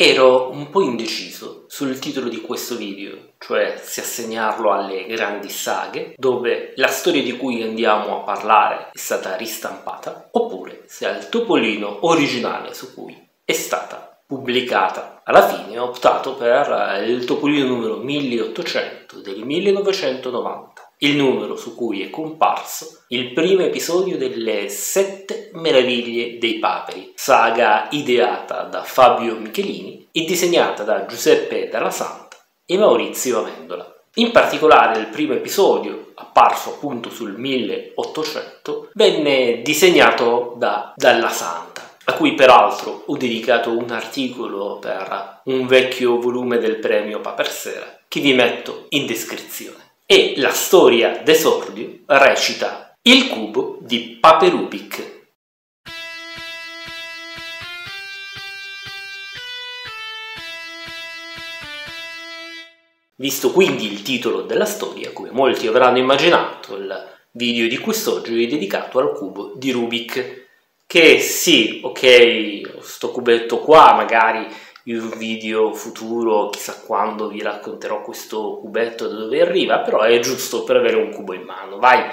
Ero un po' indeciso sul titolo di questo video, cioè se assegnarlo alle grandi saghe, dove la storia di cui andiamo a parlare è stata ristampata, oppure se al topolino originale su cui è stata pubblicata. Alla fine ho optato per il topolino numero 1800 del 1990 il numero su cui è comparso il primo episodio delle Sette Meraviglie dei Paperi, saga ideata da Fabio Michelini e disegnata da Giuseppe Dalla Santa e Maurizio Amendola. In particolare il primo episodio, apparso appunto sul 1800, venne disegnato da Dalla Santa, a cui peraltro ho dedicato un articolo per un vecchio volume del premio Papersera, che vi metto in descrizione e la storia d'esordio recita Il cubo di Paperubic. Visto quindi il titolo della storia, come molti avranno immaginato, il video di quest'oggi è dedicato al cubo di Rubik, che sì, ok, sto cubetto qua magari in un video futuro, chissà quando vi racconterò questo cubetto da dove arriva, però è giusto per avere un cubo in mano, vai!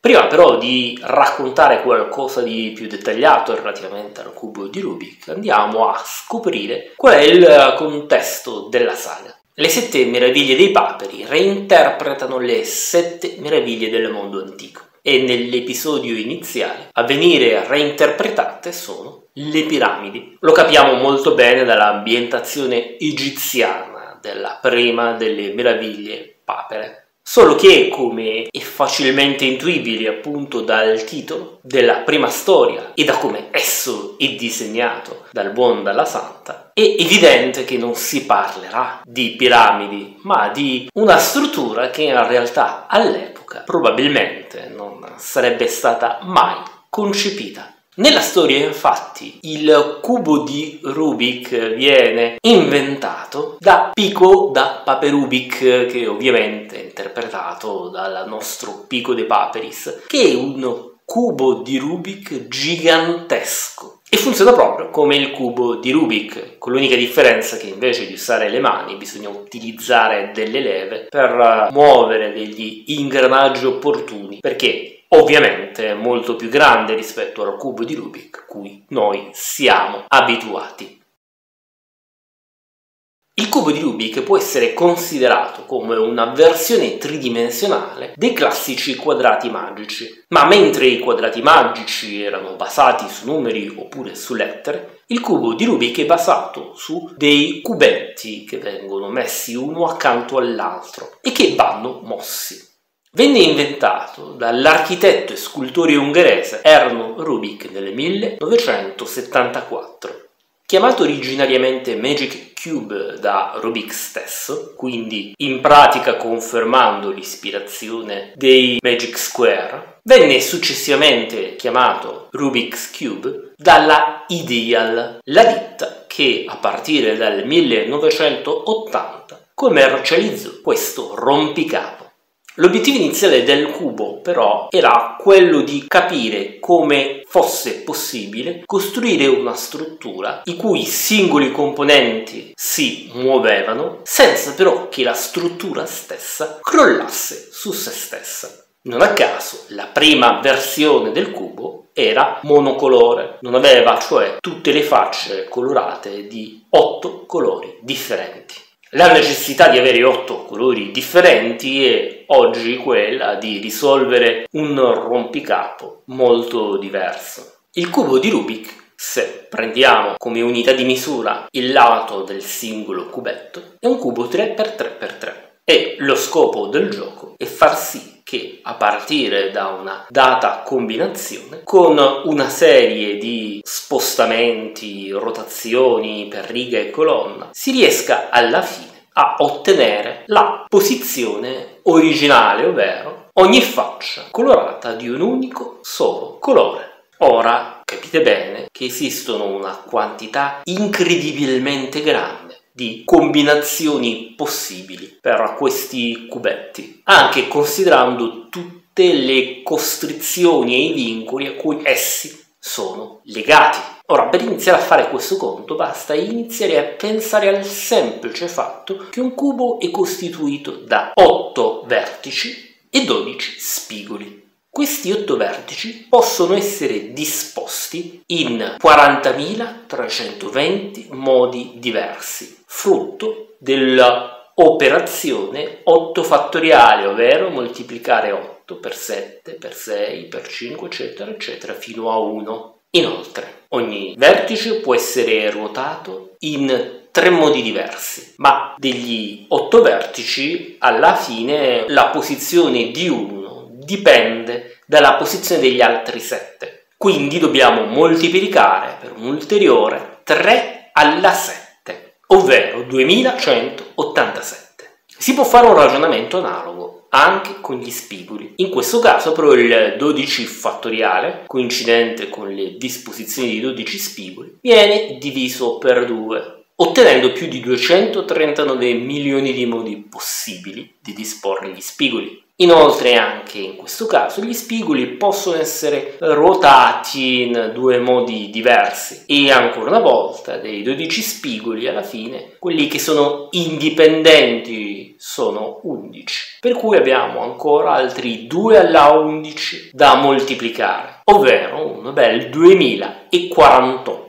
Prima però di raccontare qualcosa di più dettagliato relativamente al cubo di Rubik, andiamo a scoprire qual è il contesto della saga. Le sette meraviglie dei paperi reinterpretano le sette meraviglie del mondo antico e nell'episodio iniziale a venire reinterpretate sono le piramidi. Lo capiamo molto bene dall'ambientazione egiziana della prima delle meraviglie papere. Solo che, come è facilmente intuibile appunto dal titolo della prima storia e da come esso è disegnato dal buon dalla santa, è evidente che non si parlerà di piramidi, ma di una struttura che in realtà all'epoca probabilmente non sarebbe stata mai concepita. Nella storia infatti il cubo di Rubik viene inventato da Pico da Paperubik che ovviamente è interpretato dal nostro Pico de Paperis che è un cubo di Rubik gigantesco e funziona proprio come il cubo di Rubik, con l'unica differenza che invece di usare le mani bisogna utilizzare delle leve per muovere degli ingranaggi opportuni, perché ovviamente è molto più grande rispetto al cubo di Rubik cui noi siamo abituati. Il cubo di Rubik può essere considerato come una versione tridimensionale dei classici quadrati magici, ma mentre i quadrati magici erano basati su numeri oppure su lettere, il cubo di Rubik è basato su dei cubetti che vengono messi uno accanto all'altro e che vanno mossi. Venne inventato dall'architetto e scultore ungherese Erno Rubik nel 1974. Chiamato originariamente Magic Cube da Rubik stesso, quindi in pratica confermando l'ispirazione dei Magic Square, venne successivamente chiamato Rubik's Cube dalla Ideal, la ditta che a partire dal 1980 commercializzò questo rompicapo L'obiettivo iniziale del cubo però era quello di capire come fosse possibile costruire una struttura i cui singoli componenti si muovevano senza però che la struttura stessa crollasse su se stessa. Non a caso la prima versione del cubo era monocolore, non aveva cioè tutte le facce colorate di otto colori differenti. La necessità di avere otto colori differenti è oggi quella di risolvere un rompicapo molto diverso. Il cubo di Rubik, se prendiamo come unità di misura il lato del singolo cubetto, è un cubo 3x3x3 e lo scopo del gioco è far sì che a partire da una data combinazione con una serie di spostamenti, rotazioni per riga e colonna si riesca alla fine a ottenere la posizione originale, ovvero ogni faccia colorata di un unico solo colore. Ora capite bene che esistono una quantità incredibilmente grande di combinazioni possibili per questi cubetti, anche considerando tutte le costrizioni e i vincoli a cui essi sono legati. Ora, per iniziare a fare questo conto basta iniziare a pensare al semplice fatto che un cubo è costituito da 8 vertici e 12 spigoli. Questi 8 vertici possono essere disposti in 40.320 modi diversi, frutto dell'operazione 8 fattoriale, ovvero moltiplicare 8 per 7, per 6, per 5, eccetera, eccetera, fino a 1. Inoltre, ogni vertice può essere ruotato in tre modi diversi, ma degli otto vertici alla fine la posizione di uno dipende dalla posizione degli altri 7. Quindi dobbiamo moltiplicare per un ulteriore 3 alla 7, ovvero 2187. Si può fare un ragionamento analogo anche con gli spigoli. In questo caso però il 12 fattoriale, coincidente con le disposizioni di 12 spigoli, viene diviso per 2, ottenendo più di 239 milioni di modi possibili di disporre gli spigoli. Inoltre anche in questo caso gli spigoli possono essere ruotati in due modi diversi. E ancora una volta dei 12 spigoli alla fine quelli che sono indipendenti sono 11 per cui abbiamo ancora altri 2 alla 11 da moltiplicare ovvero un bel 2048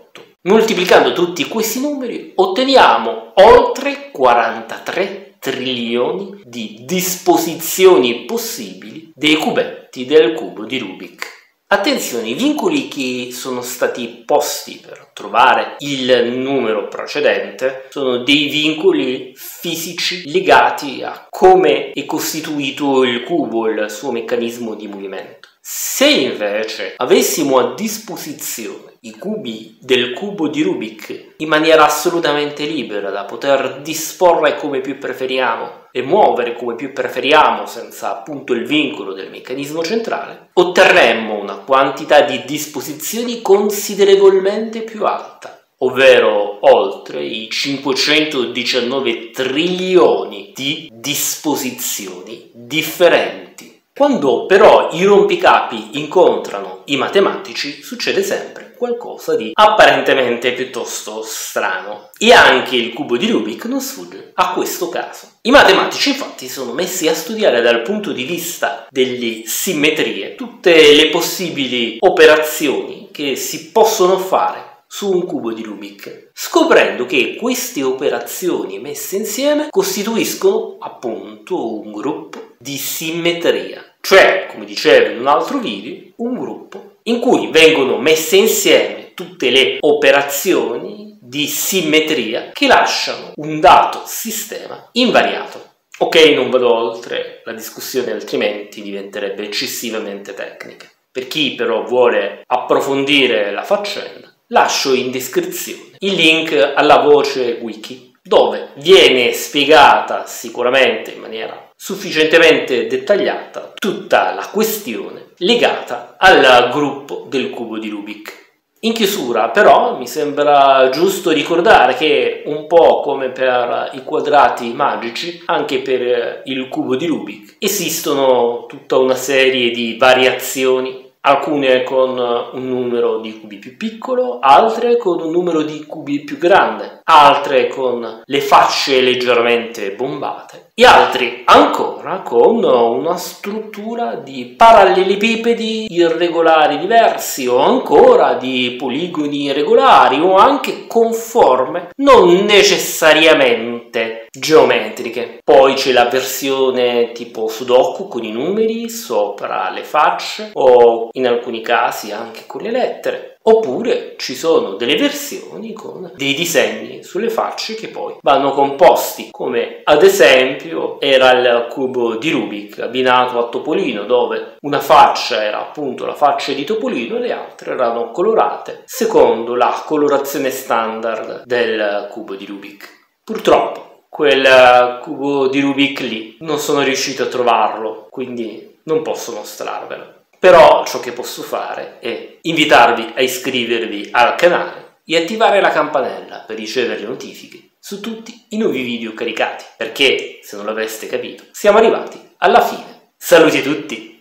moltiplicando tutti questi numeri otteniamo oltre 43 trilioni di disposizioni possibili dei cubetti del cubo di Rubik. Attenzione, i vincoli che sono stati posti per trovare il numero precedente sono dei vincoli fisici legati a come è costituito il cubo, il suo meccanismo di movimento. Se invece avessimo a disposizione i cubi del cubo di Rubik in maniera assolutamente libera da poter disporre come più preferiamo e muovere come più preferiamo senza appunto il vincolo del meccanismo centrale, otterremmo una quantità di disposizioni considerevolmente più alta ovvero oltre i 519 trilioni di disposizioni differenti quando però i rompicapi incontrano i matematici succede sempre qualcosa di apparentemente piuttosto strano e anche il cubo di Rubik non sfugge a questo caso. I matematici infatti sono messi a studiare dal punto di vista delle simmetrie tutte le possibili operazioni che si possono fare su un cubo di Rubik, scoprendo che queste operazioni messe insieme costituiscono appunto un gruppo di simmetria, cioè, come dicevo in un altro video, un gruppo in cui vengono messe insieme tutte le operazioni di simmetria che lasciano un dato sistema invariato. Ok, non vado oltre la discussione, altrimenti diventerebbe eccessivamente tecnica. Per chi però vuole approfondire la faccenda, lascio in descrizione il link alla voce wiki dove viene spiegata sicuramente in maniera sufficientemente dettagliata tutta la questione legata al gruppo del cubo di Rubik. In chiusura però mi sembra giusto ricordare che un po' come per i quadrati magici, anche per il cubo di Rubik esistono tutta una serie di variazioni alcune con un numero di cubi più piccolo, altre con un numero di cubi più grande, altre con le facce leggermente bombate e altri ancora con una struttura di parallelepipedi irregolari diversi o ancora di poligoni irregolari o anche con forme non necessariamente geometriche. Poi c'è la versione tipo Sudoku con i numeri sopra le facce o in alcuni casi anche con le lettere. Oppure ci sono delle versioni con dei disegni sulle facce che poi vanno composti, come ad esempio era il cubo di Rubik abbinato a Topolino, dove una faccia era appunto la faccia di Topolino e le altre erano colorate secondo la colorazione standard del cubo di Rubik. Purtroppo quel cubo di Rubik lì non sono riuscito a trovarlo, quindi non posso mostrarvelo. Però ciò che posso fare è invitarvi a iscrivervi al canale e attivare la campanella per ricevere le notifiche su tutti i nuovi video caricati, perché, se non l'aveste capito, siamo arrivati alla fine. Saluti a tutti!